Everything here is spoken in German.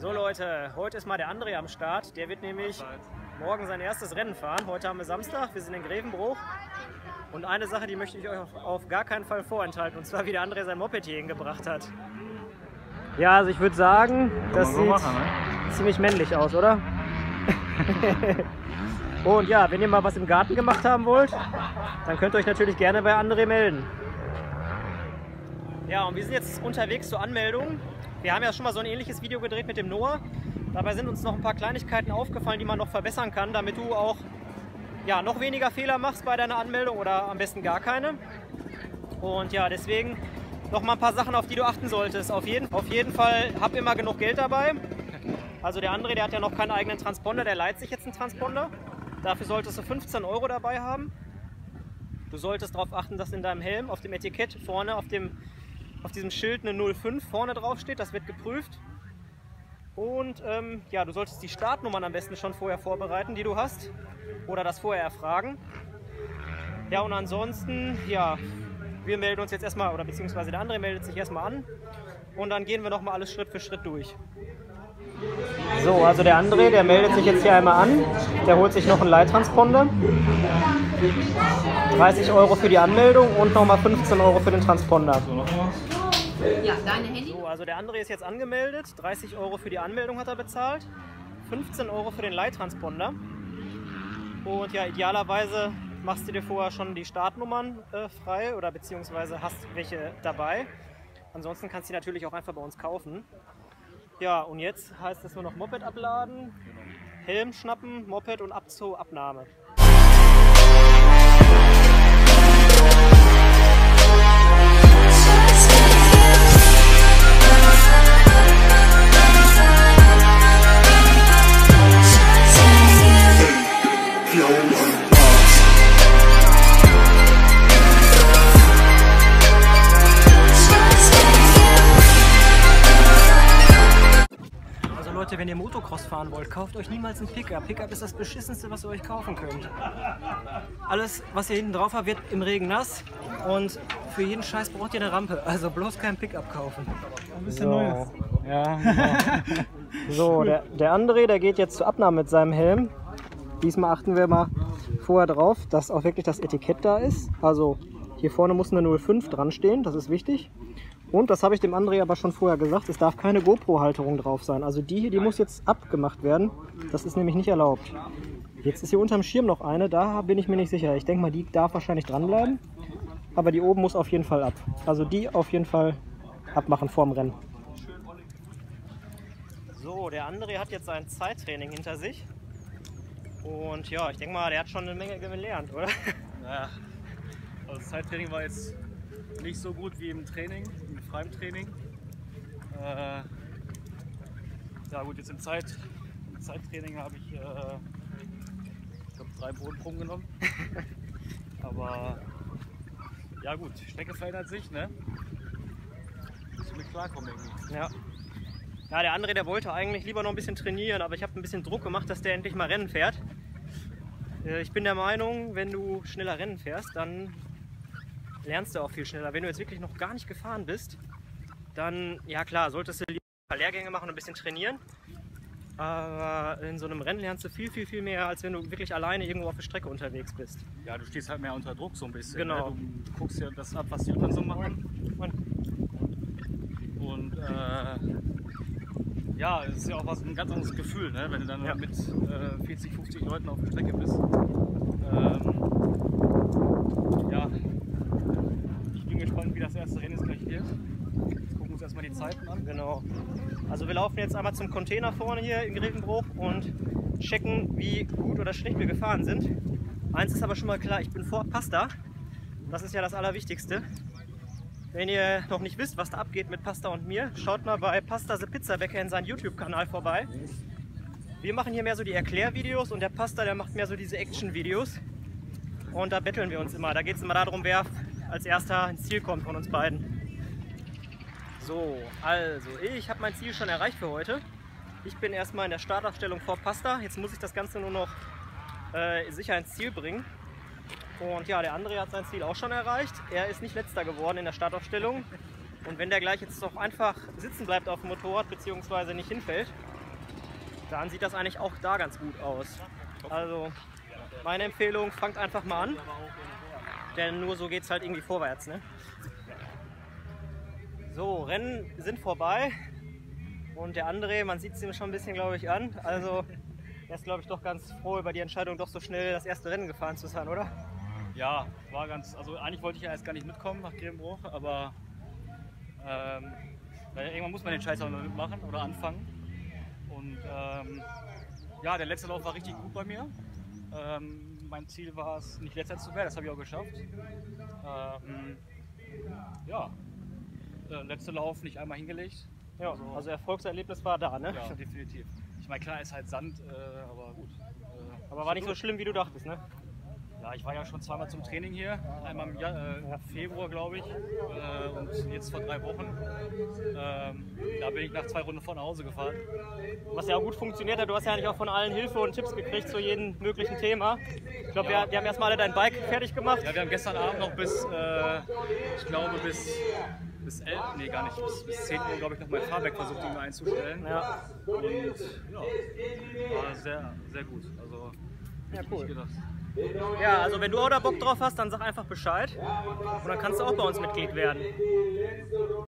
So Leute, heute ist mal der André am Start. Der wird nämlich morgen sein erstes Rennen fahren. Heute haben wir Samstag, wir sind in Grevenbruch. Und eine Sache, die möchte ich euch auf, auf gar keinen Fall vorenthalten. Und zwar, wie der André sein Moped hier hingebracht hat. Ja, also ich würde sagen, das sieht machen, ne? ziemlich männlich aus, oder? Und ja, wenn ihr mal was im Garten gemacht haben wollt, dann könnt ihr euch natürlich gerne bei André melden. Ja, und wir sind jetzt unterwegs zur Anmeldung. Wir haben ja schon mal so ein ähnliches Video gedreht mit dem Noah. Dabei sind uns noch ein paar Kleinigkeiten aufgefallen, die man noch verbessern kann, damit du auch ja, noch weniger Fehler machst bei deiner Anmeldung oder am besten gar keine. Und ja, deswegen noch mal ein paar Sachen, auf die du achten solltest. Auf jeden, auf jeden Fall hab immer genug Geld dabei. Also der André, der hat ja noch keinen eigenen Transponder, der leiht sich jetzt einen Transponder. Dafür solltest du 15 Euro dabei haben. Du solltest darauf achten, dass in deinem Helm auf dem Etikett vorne auf, dem, auf diesem Schild eine 05 vorne drauf steht. Das wird geprüft. Und ähm, ja, du solltest die Startnummern am besten schon vorher vorbereiten, die du hast. Oder das vorher erfragen. Ja, und ansonsten, ja, wir melden uns jetzt erstmal, oder beziehungsweise der andere meldet sich erstmal an. Und dann gehen wir nochmal alles Schritt für Schritt durch. So, also der André, der meldet sich jetzt hier einmal an. Der holt sich noch einen Leittransponder. 30 Euro für die Anmeldung und nochmal 15 Euro für den Transponder. Ja, deine Handy. So, also der André ist jetzt angemeldet. 30 Euro für die Anmeldung hat er bezahlt. 15 Euro für den Leittransponder. Und ja, idealerweise machst du dir vorher schon die Startnummern äh, frei oder beziehungsweise hast welche dabei. Ansonsten kannst du die natürlich auch einfach bei uns kaufen. Ja, und jetzt heißt es nur noch Moped abladen, Helm schnappen, Moped und ab Leute, wenn ihr Motocross fahren wollt, kauft euch niemals ein Pickup. Pickup ist das beschissenste, was ihr euch kaufen könnt. Alles, was ihr hinten drauf habt, wird im Regen nass und für jeden Scheiß braucht ihr eine Rampe. Also bloß kein Pickup kaufen. Ein bisschen Neues. Ja, So, der, der André, der geht jetzt zur Abnahme mit seinem Helm. Diesmal achten wir mal vorher drauf, dass auch wirklich das Etikett da ist. Also hier vorne muss eine 05 dran stehen, das ist wichtig. Und das habe ich dem André aber schon vorher gesagt, es darf keine GoPro-Halterung drauf sein. Also die hier, die muss jetzt abgemacht werden. Das ist nämlich nicht erlaubt. Jetzt ist hier unterm Schirm noch eine, da bin ich mir nicht sicher. Ich denke mal, die darf wahrscheinlich dranbleiben. Aber die oben muss auf jeden Fall ab. Also die auf jeden Fall abmachen vorm Rennen. So, der André hat jetzt sein Zeittraining hinter sich. Und ja, ich denke mal, der hat schon eine Menge gelernt, oder? naja. Also das Zeittraining war jetzt nicht so gut wie im Training, im freien Training. Äh, ja gut, jetzt im, Zeit, im Zeittraining habe ich, äh, ich glaub, drei Bodenproben genommen. Aber ja gut, Strecke verändert sich, ne? Müssen wir klarkommen irgendwie. Ja. Ja, der André, der wollte eigentlich lieber noch ein bisschen trainieren, aber ich habe ein bisschen Druck gemacht, dass der endlich mal Rennen fährt. Äh, Ich bin der Meinung, wenn du schneller Rennen fährst, dann lernst du auch viel schneller. Wenn du jetzt wirklich noch gar nicht gefahren bist, dann, ja klar, solltest du lieber ein paar Lehrgänge machen und ein bisschen trainieren. Aber in so einem Rennen lernst du viel, viel, viel mehr, als wenn du wirklich alleine irgendwo auf der Strecke unterwegs bist. Ja, du stehst halt mehr unter Druck so ein bisschen. Genau. Ne? Du, guckst ja das ab, was die anderen so machen. Und äh, ja, es ist ja auch was, ein ganz anderes Gefühl, ne? wenn du dann Ja. mit äh, 40, 50 Leuten auf der Strecke bist. Ähm, ja, gespannt, wie das erste Rennen jetzt gleich wird. Jetzt gucken wir uns erstmal die Zeiten an. Genau. Also wir laufen jetzt einmal zum Container vorne hier in Grevenbruch und checken, wie gut oder schlecht wir gefahren sind. Eins ist aber schon mal klar, ich bin vor Pasta. Das ist ja das Allerwichtigste. Wenn ihr noch nicht wisst, was da abgeht mit Pasta und mir, schaut mal bei Pasta the Pizzabäcker in seinen YouTube-Kanal vorbei. Wir machen hier mehr so die Erklärvideos und der Pasta, der macht mehr so diese Action-Videos. Und da betteln wir uns immer. Da geht es immer darum, wer als erster ins Ziel kommt von uns beiden. So, also ich habe mein Ziel schon erreicht für heute. Ich bin erstmal in der Startaufstellung vor Pasta. Jetzt muss ich das Ganze nur noch äh, sicher ins Ziel bringen. Und ja, der André hat sein Ziel auch schon erreicht. Er ist nicht letzter geworden in der Startaufstellung. Und wenn der gleich jetzt doch einfach sitzen bleibt auf dem Motorrad bzw. nicht hinfällt, dann sieht das eigentlich auch da ganz gut aus. Also meine Empfehlung, fangt einfach mal an, denn nur so geht es halt irgendwie vorwärts. Ne? So, Rennen sind vorbei und der André, man sieht es ihm schon ein bisschen, glaube ich, an. Also er ist, glaube ich, doch ganz froh über die Entscheidung, doch so schnell das erste Rennen gefahren zu sein, oder? Ja, war ganz. Also eigentlich wollte ich ja erst gar nicht mitkommen nach Grevenbruch, aber ähm, irgendwann muss man den Scheiß auch mal mitmachen oder anfangen. Und ähm, ja, der letzte Lauf war richtig gut bei mir. Ähm, mein Ziel war es, nicht letzter zu werden, das habe ich auch geschafft. Ähm, ja, äh, letzter Lauf nicht einmal hingelegt. Ja, Also- also Erfolgserlebnis war da, ne? Ja, definitiv. Ich meine, klar ist halt Sand, äh, aber gut. Äh, Aber war nicht so schlimm, wie du dachtest, ne? Ja, ich war ja schon zweimal zum Training hier. Einmal im äh, Februar, glaube ich. Äh, und jetzt vor drei Wochen. Ähm, da bin ich nach zwei Runden nach Hause gefahren. Was ja auch gut funktioniert hat, du hast ja eigentlich auch von allen Hilfe und Tipps gekriegt zu jedem möglichen Thema. Ich glaube, Ja. wir, wir haben erstmal alle dein Bike fertig gemacht. Ja, wir haben gestern Abend noch bis, äh, ich glaube, bis, bis 11, nee, gar nicht, bis, bis 10 Uhr, glaube ich, noch mein Fahrwerk versucht, irgendwie einzustellen. Ja, Und ja, war sehr, sehr gut. Also, ja cool. Ja, also wenn du auch da Bock drauf hast, dann sag einfach Bescheid. Und dann kannst du auch bei uns Mitglied werden.